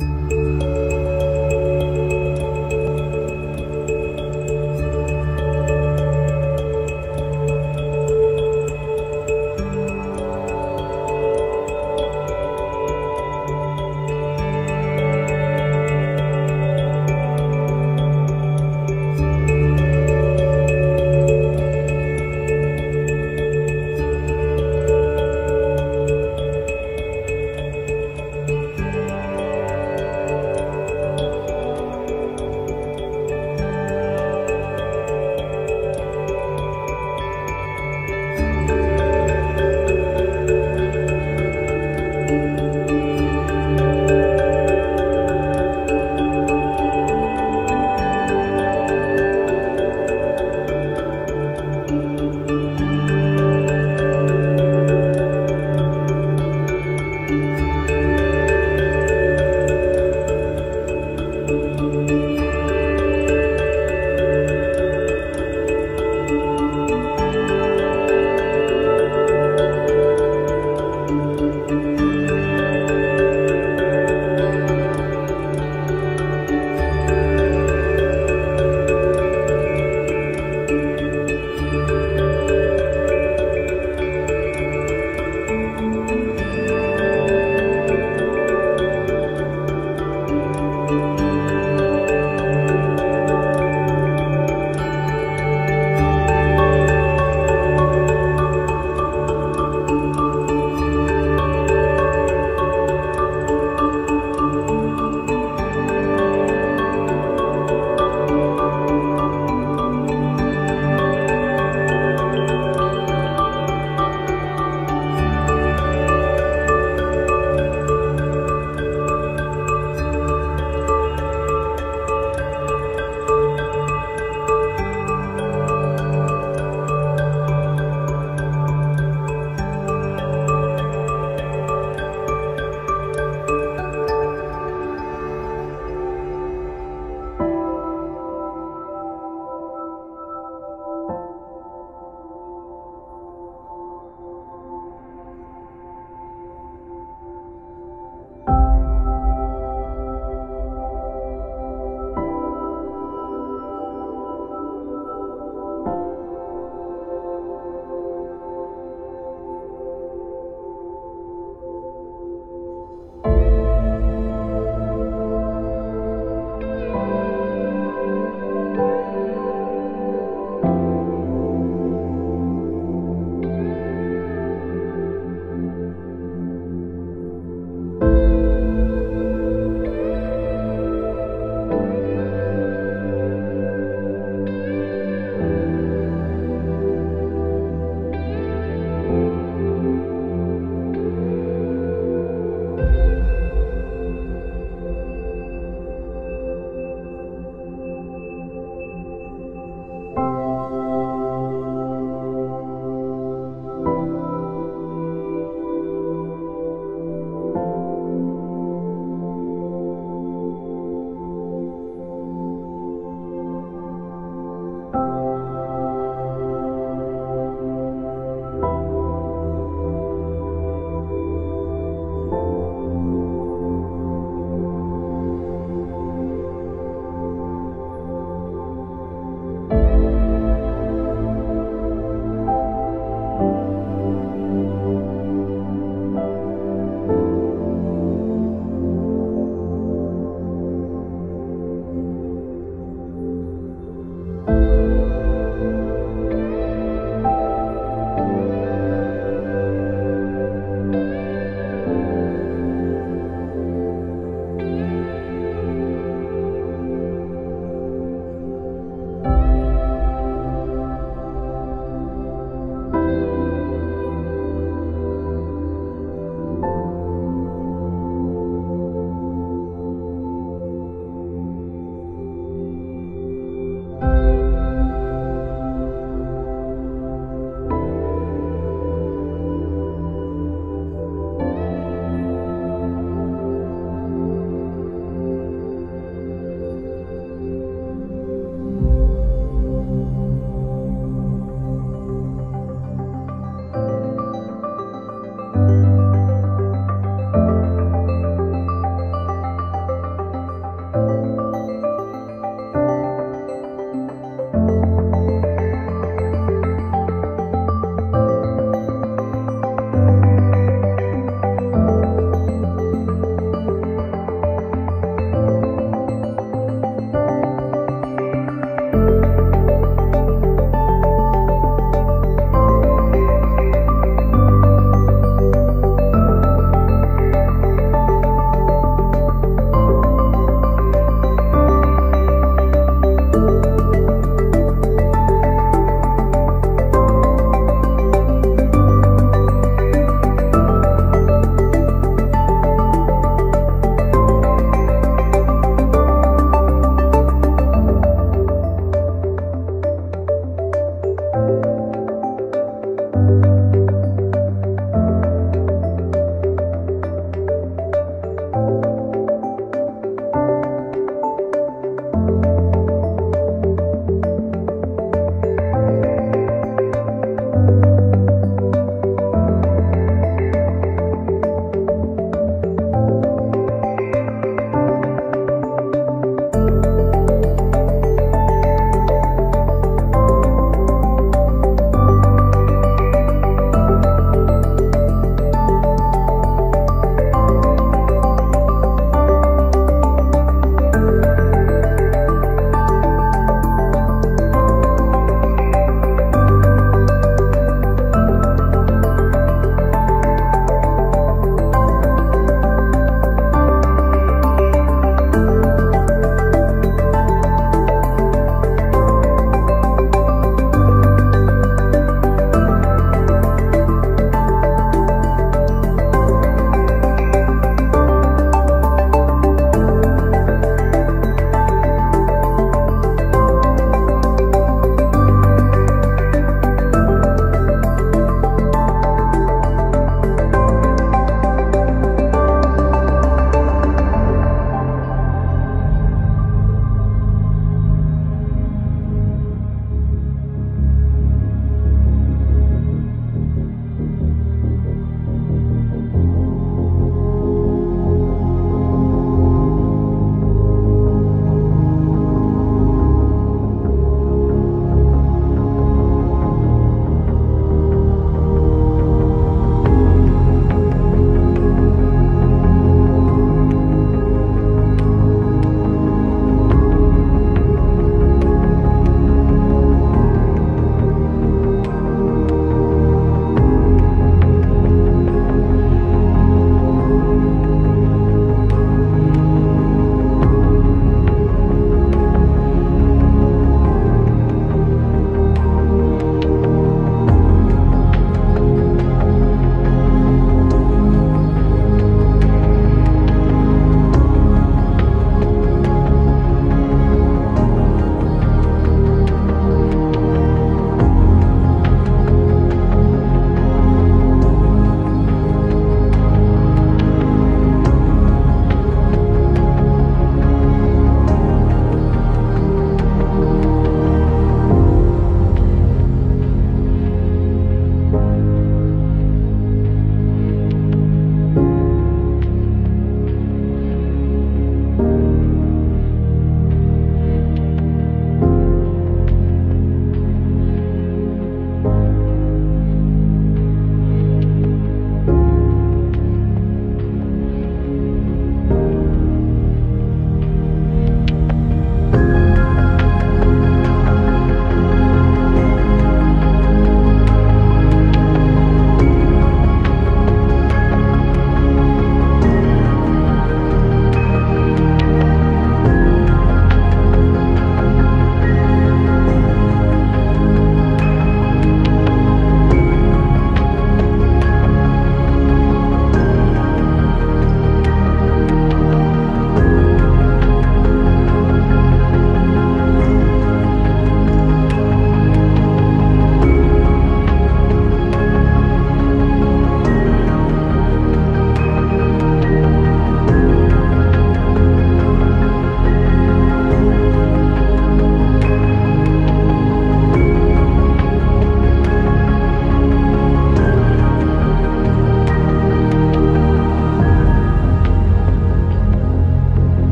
you